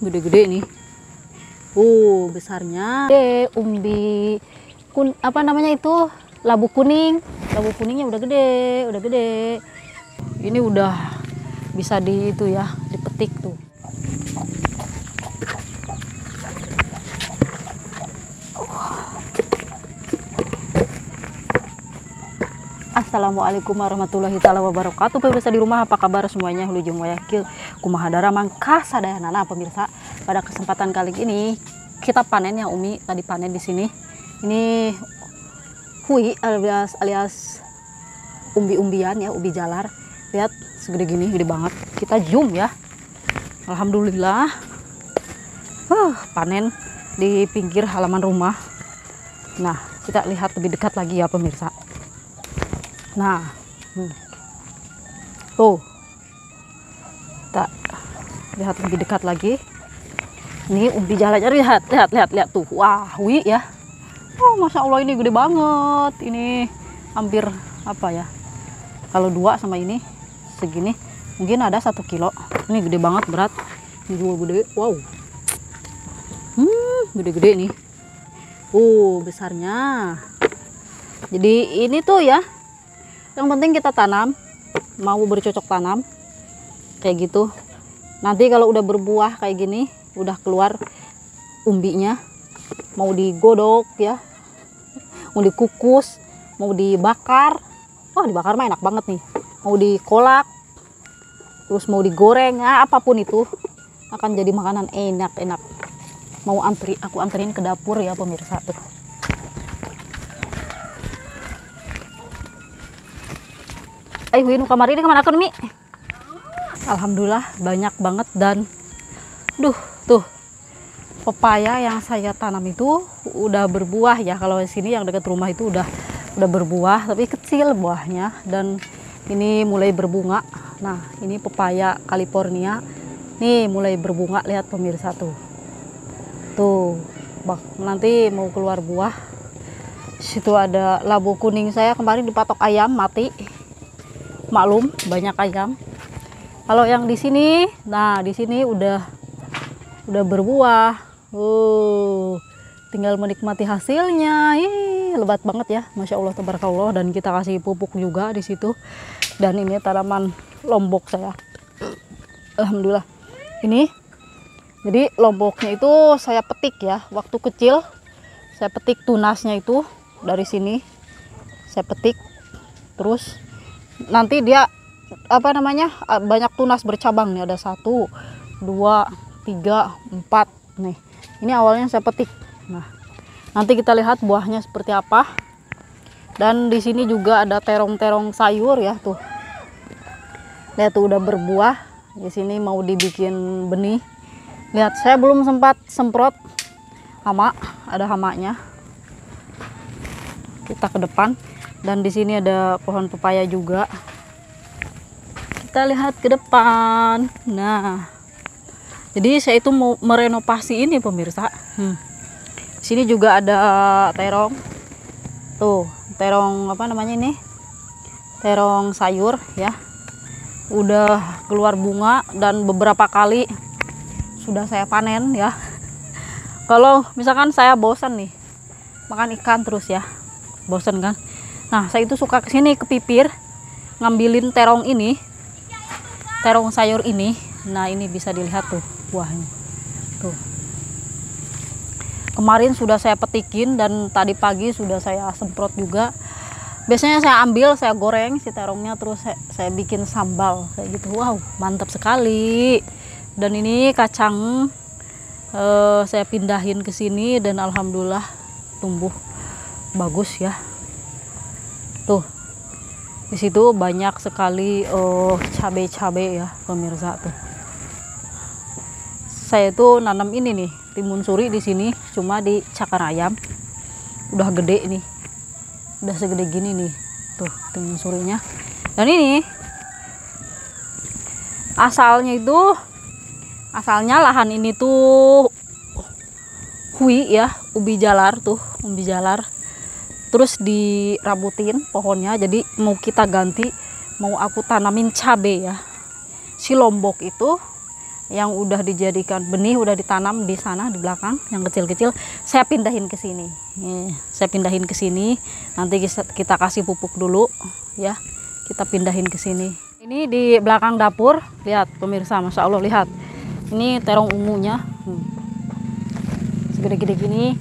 gede-gede nih. Uh, besarnya. Gede, umbi kun apa namanya itu? Labu kuning. Labu kuningnya udah gede, udah gede. Ini udah bisa di itu ya, dipetik tuh. Assalamualaikum warahmatullahi taala wabarakatuh. Pemirsa di rumah apa kabar semuanya? Hulujung wayakil kumaha dara mangka sadayanana pemirsa. Pada kesempatan kali ini kita panen ya Umi tadi panen di sini. Ini hui alias alias umbi-umbian ya ubi jalar. Lihat segede gini gede banget. Kita zoom ya. Alhamdulillah. Uh, panen di pinggir halaman rumah. Nah kita lihat lebih dekat lagi ya pemirsa Nah, hmm. tuh, kita lihat lebih dekat lagi. Ini umbi jalannya lihat, lihat, lihat, lihat tuh. Wah, wi ya. Oh, masya Allah ini gede banget. Ini hampir apa ya? Kalau dua sama ini segini, mungkin ada satu kilo. Ini gede banget berat. Ini juga gede. Wow. Hmm, gede-gede nih. Uh, besarnya. Jadi ini tuh ya, yang penting kita tanam mau bercocok tanam kayak gitu. Nanti kalau udah berbuah kayak gini udah keluar umbinya mau digodok ya mau dikukus mau dibakar. Wah dibakar mah enak banget nih. Mau dikolak terus mau digoreng ya apa pun itu akan jadi makanan enak enak mau antri aku anterin ke dapur ya pemirsa. tuh Ayo Win kamar ini ke mana kan Mi? Alhamdulillah banyak banget dan duh tuh pepaya yang saya tanam itu udah berbuah ya. Kalau di sini yang dekat rumah itu udah udah berbuah tapi kecil buahnya. Dan ini mulai berbunga. Nah ini pepaya California. Nih mulai berbunga. Lihat pemirsa tuh. Tuh bak nanti mau keluar buah. Situ ada labu kuning saya kemarin dipatok ayam mati maklum banyak ayam. Kalau yang di sini nah di sini udah udah berbuah. Uh tinggal menikmati hasilnya. Ih, lebat banget ya. Masya allah tabarakallah. Dan kita kasih pupuk juga di situ. Dan ini tanaman lombok saya. Alhamdulillah. Ini jadi lomboknya itu saya petik ya. Waktu kecil saya petik tunasnya itu dari sini. Saya petik terus nanti dia apa namanya banyak tunas bercabang nih. Ada satu dua tiga empat nih. Ini awalnya saya petik. Nah nanti kita lihat buahnya seperti apa. Dan di sini juga ada terong-terong sayur ya tuh. Lihat tuh udah berbuah. Di sini mau dibikin benih. Lihat saya belum sempat semprot hama ada hamanya. Kita ke depan dan di sini ada pohon pepaya juga. Kita lihat ke depan. Nah jadi saya itu mau merenovasi ini pemirsa. Hmm. sini juga ada terong. Tuh terong apa namanya ini? Terong sayur ya. Udah keluar bunga dan beberapa kali sudah saya panen ya. Kalau misalkan saya bosan nih makan ikan terus ya. Bosan kan nah saya itu suka ke sini ke pipir ngambilin terong ini terong sayur ini. Nah ini bisa dilihat tuh buahnya. Tuh. Kemarin sudah saya petikin dan tadi pagi sudah saya semprot juga. Biasanya saya ambil saya goreng si terongnya terus saya, saya bikin sambal. Kayak gitu. Wow mantap sekali. Dan ini kacang eh, saya pindahin ke sini dan alhamdulillah tumbuh bagus ya tuh. Di situ banyak sekali uh, cabai-cabai ya pemirsa tuh. Saya tuh nanam ini nih timun suri di sini cuma di cakar ayam. Udah gede nih. Udah segede gini nih tuh timun surinya. Dan ini asalnya itu asalnya lahan ini tuh hui ya ubi jalar tuh ubi jalar terus dirabutin pohonnya jadi mau kita ganti mau aku tanamin cabe ya. Si lombok itu yang udah dijadikan benih udah ditanam di sana di belakang yang kecil-kecil saya pindahin ke sini. Saya pindahin ke sini. Nanti kita, kita kasih pupuk dulu ya. Kita pindahin ke sini. Ini di belakang dapur. Lihat pemirsa masya allah lihat. Ini terong ungunya. Hmm. segede-gede gini.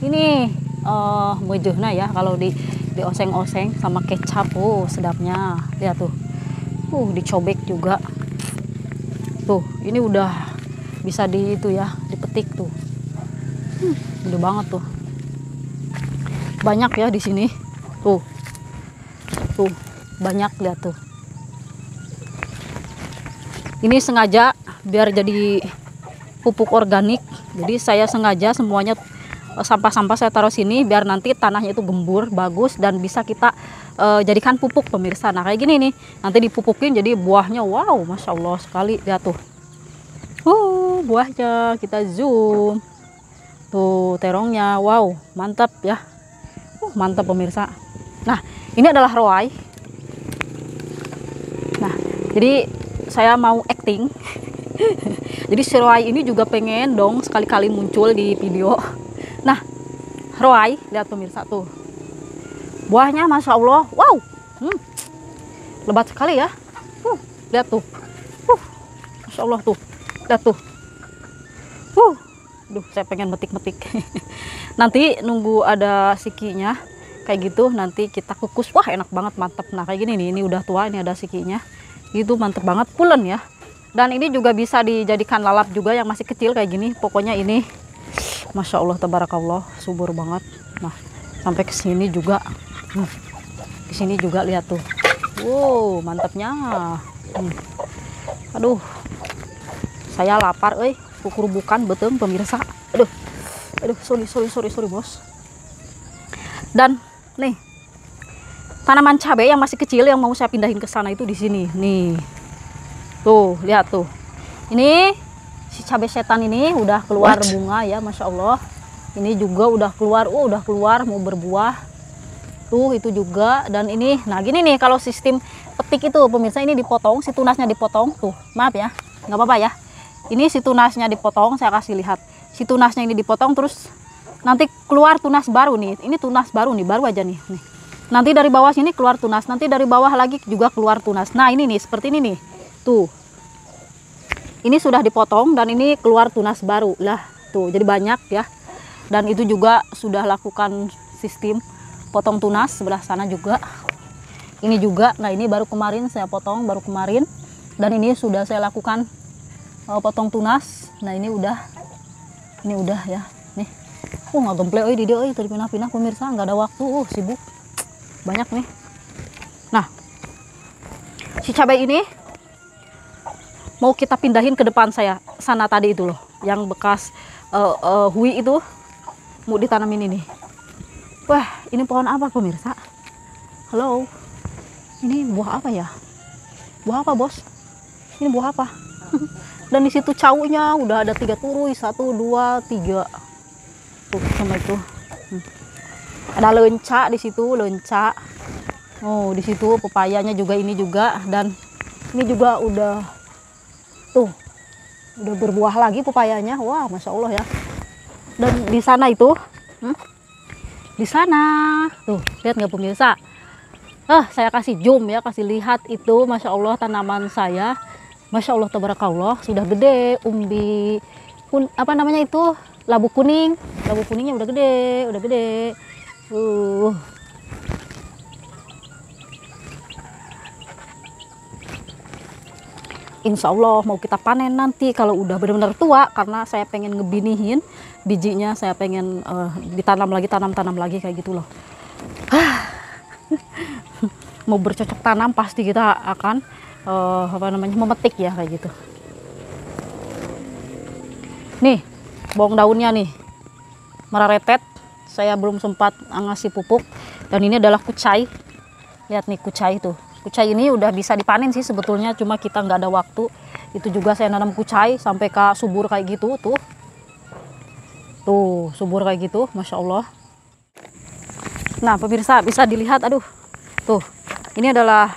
Ini uh, mujurna ya kalau di dioseng-oseng sama kecap. Oh sedapnya. Lihat tuh. Uh dicobek juga. Tuh ini udah bisa di itu ya dipetik tuh. Hmm, gede banget tuh. Banyak ya di sini. Tuh. Tuh banyak lihat tuh. Ini sengaja biar jadi pupuk organik. Jadi saya sengaja semuanya eh, sampah-sampah saya taruh sini biar nanti tanahnya itu gembur bagus dan bisa kita uh, jadikan pupuk pemirsa. Nah kayak gini nih. Nanti dipupukin jadi buahnya. Wow masya allah sekali. Lihat tuh. Uh buahnya. Kita zoom. Tuh terongnya. Wow mantap ya. Uh, mantap pemirsa. Nah ini adalah roai. Nah jadi saya mau acting. Jadi si roai ini juga pengen dong sekali-kali muncul di video nah roai lihat pemirsa tuh. Buahnya masya Allah. Wow. Hmm. lebat sekali ya. Uh, lihat tuh. Uh, masya Allah tuh. Lihat tuh. Uh, duh saya pengen metik-metik. Nanti nunggu ada sikinya. Kayak gitu nanti kita kukus. Wah enak banget mantep. Nah kayak gini nih ini udah tua ini ada sikinya. Gitu mantep banget pulen ya. Dan ini juga bisa dijadikan lalap juga yang masih kecil kayak gini. Pokoknya ini Masya Allah tabarakallah subur banget nah sampai ke sini juga Hmm. Di sini juga lihat tuh. Wow, mantapnya. Hmm. Aduh. Saya lapar euy. Kukur bukan betul pemirsa. Aduh. Aduh, sorry sorry sorry sorry, Bos. Dan nih. Tanaman cabai yang masih kecil yang mau saya pindahin ke sana itu di sini. Nih. Tuh, lihat tuh. Ini si cabai setan ini udah keluar What? bunga ya, Masya Allah. Ini juga udah keluar, oh udah keluar mau berbuah. Tuh itu juga. Dan ini nah gini nih kalau sistem petik itu pemirsa ini dipotong si tunasnya dipotong. Tuh maaf ya nggak apa-apa ya. Ini si tunasnya dipotong saya kasih lihat. Si tunasnya ini dipotong terus nanti keluar tunas baru nih. Ini tunas baru nih baru aja nih, nih. nanti dari bawah sini keluar tunas nanti dari bawah lagi juga keluar tunas. Nah ini nih seperti ini nih. Tuh ini sudah dipotong dan ini keluar tunas baru lah tuh. Jadi banyak ya. Dan itu juga sudah lakukan sistem potong tunas sebelah sana juga. Ini juga. Nah ini baru kemarin saya potong baru kemarin. Dan ini sudah saya lakukan uh, potong tunas. Nah ini udah ini udah ya. Nih. Oh nggak gemple oi di dia oi tadi pindah-pindah pemirsa nggak ada waktu. Uh sibuk. Banyak nih. Nah si cabai ini mau kita pindahin ke depan saya sana tadi itu loh yang bekas uh, uh, hui itu mau ditanamin ini Wah, ini pohon apa pemirsa? Halo. Ini buah apa ya? Buah apa, Bos? Ini buah apa? Dan di situ caunya udah ada tiga turui, satu, dua, tiga. Tuh, sama itu. Hmm. Ada lenca di situ, lenca. Oh, di situ pepayanya juga ini juga dan ini juga udah tuh udah berbuah lagi pepayanya. Wah, masya Allah ya. Dan di sana itu, hmm, di sana. Tuh lihat nggak pemirsa? Ah saya kasih zoom ya kasih lihat itu masya Allah tanaman saya. Masya Allah tabarakallah sudah gede umbi kun, apa namanya itu? Labu kuning. Labu kuningnya udah gede udah gede. Uh insya Allah mau kita panen nanti kalau udah benar-benar tua karena saya pengen ngebinihin bijinya saya pengen uh, ditanam lagi tanam-tanam lagi kayak gitu loh. Mau bercocok tanam pasti kita akan uh, apa namanya memetik ya kayak gitu. Nih bawang daunnya nih. Meraretet saya belum sempat ngasih pupuk. Dan ini adalah kucai. Lihat nih kucai tuh kucai ini udah bisa dipanen sih sebetulnya cuma kita nggak ada waktu. Itu juga saya nanam kucai sampai ke subur kayak gitu tuh. Tuh subur kayak gitu masya Allah. Nah pemirsa bisa dilihat aduh. Tuh ini adalah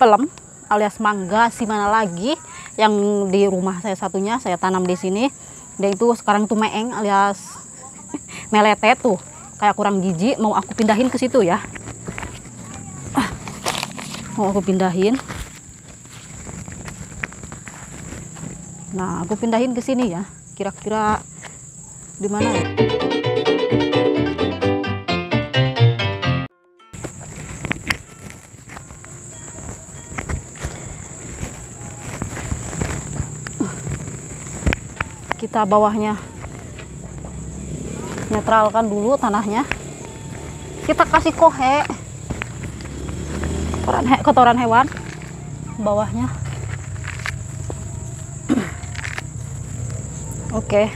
pelem alias mangga si mana lagi yang di rumah saya satunya saya tanam di sini. Dia itu sekarang tuh meeng alias melete tuh. Kayak kurang gizi mau aku pindahin ke situ ya mau aku pindahin. Nah aku pindahin ke sini ya. Kira-kira di mana ya? Kita bawahnya netralkan dulu tanahnya. Kita kasih kohe kotoran, he, kotoran hewan bawahnya. Oke.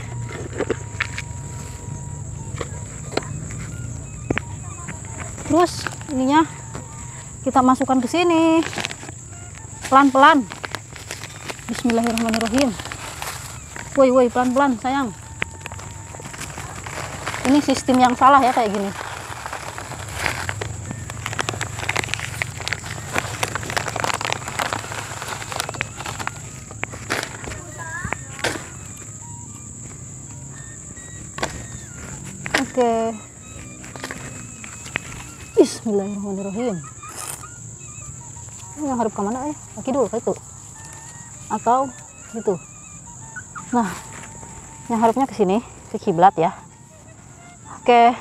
Terus ininya kita masukkan ke sini. Pelan-pelan. Bismillahirrahmanirrahim. Woi woi pelan-pelan sayang. Ini sistem yang salah ya kayak gini Bismillahirrahmanirrahim. Ini harus ke mana ya kaki dulu itu. Atau gitu. Nah yang harapnya ke sini ke kiblat ya. Oke.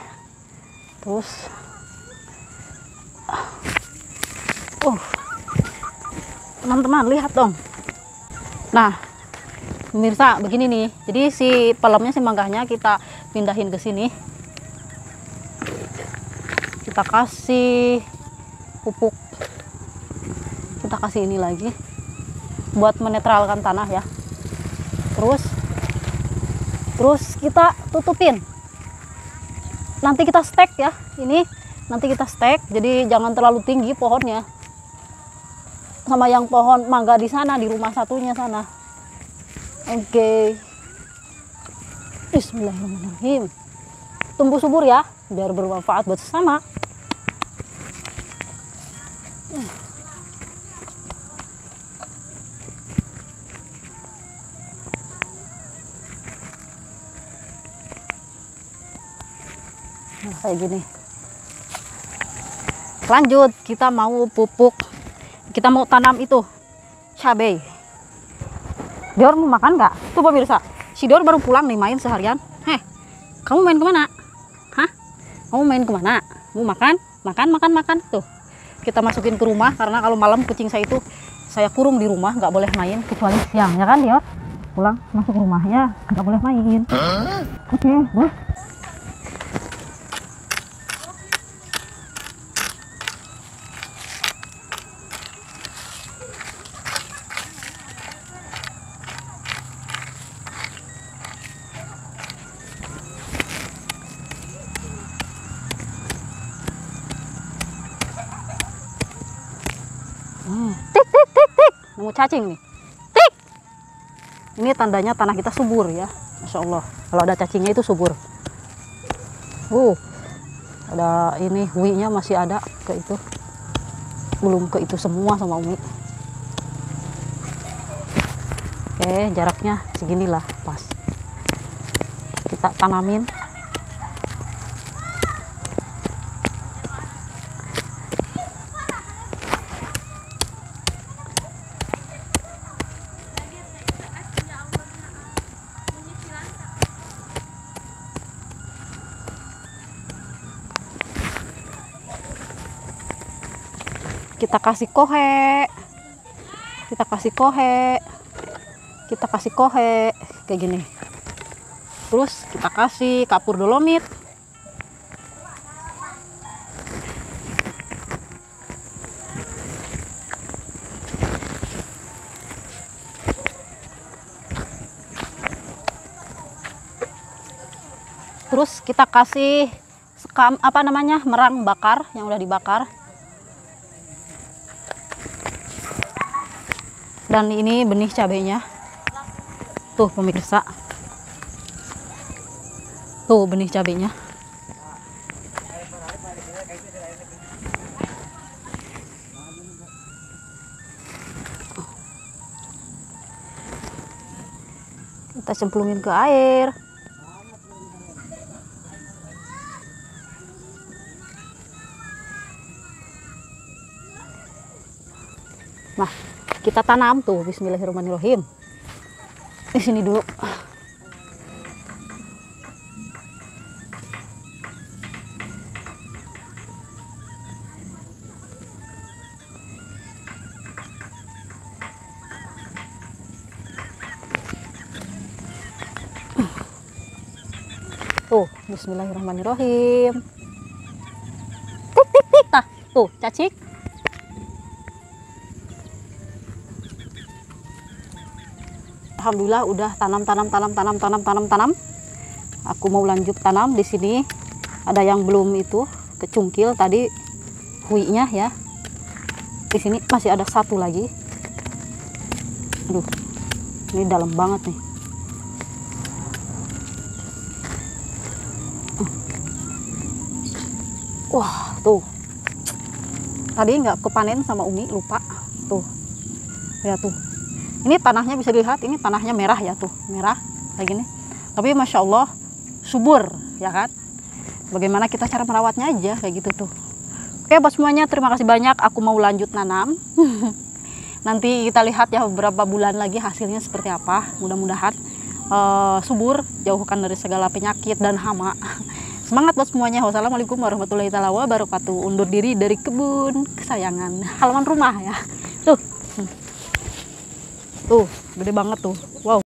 Terus. Uh. Teman-teman lihat dong. Nah pemirsa begini nih. Jadi si pelemnya si manggahnya kita pindahin ke sini kita kasih pupuk. Kita kasih ini lagi buat menetralkan tanah ya. Terus terus kita tutupin. Nanti kita stek ya ini nanti kita stek jadi jangan terlalu tinggi pohonnya. Sama yang pohon mangga di sana di rumah satunya sana. Oke. Okay. Bismillahirrahmanirrahim. Tumbuh subur ya biar bermanfaat buat sesama kayak gini. Lanjut kita mau pupuk. Kita mau tanam itu cabai. Dior mau makan nggak? Tuh pemirsa si Dior baru pulang nih main seharian. Heh kamu main ke mana? Hah? Kamu main ke mana? Mau makan? Makan makan makan. Tuh kita masukin ke rumah karena kalau malam kucing saya itu saya kurung di rumah nggak boleh main kecuali siang ya kan Dior? Pulang masuk rumahnya nggak boleh main. Oke okay, cacing nih. Tik! Ini tandanya tanah kita subur ya Masya Allah. Kalau ada cacingnya itu subur. Uh ada ini wi-nya masih ada ke itu. Belum ke itu semua sama umi. Oke jaraknya seginilah pas kita tanamin kita kasih kohe. Kita kasih kohe. Kita kasih kohe. Kayak gini. Terus kita kasih kapur dolomit. Terus kita kasih sekam apa namanya? Merang bakar yang udah dibakar dan ini benih cabenya. Tuh pemirsa. Tuh benih cabenya. Kita cemplungin ke air. Nah kita tanam tuh Bismillahirrahmanirrahim di sini dulu Tuh, bismillahirrahmanirrahim. Tik tik tik tah. Tuh, cacik. Alhamdulillah udah tanam tanam tanam tanam tanam tanam tanam. Aku mau lanjut tanam di sini. Ada yang belum itu kecungkil tadi huinya ya. Di sini masih ada satu lagi. Aduh. Ini dalam banget nih. Wah, tuh. Tadi nggak kepanen sama Umi, lupa. Tuh. Ya tuh. Ini tanahnya bisa dilihat, ini tanahnya merah ya tuh, merah kayak gini. Tapi masya Allah subur, ya kan? Bagaimana kita cara merawatnya aja kayak gitu tuh. Oke buat semuanya, terima kasih banyak. Aku mau lanjut nanam. Nanti kita lihat ya beberapa bulan lagi hasilnya seperti apa. Mudah-mudahan uh, subur, jauhkan dari segala penyakit dan hama. Semangat buat semuanya. Wassalamualaikum warahmatullahi wabarakatuh. Undur diri dari kebun kesayangan halaman rumah ya. Tuh. Gede banget tuh. Wow.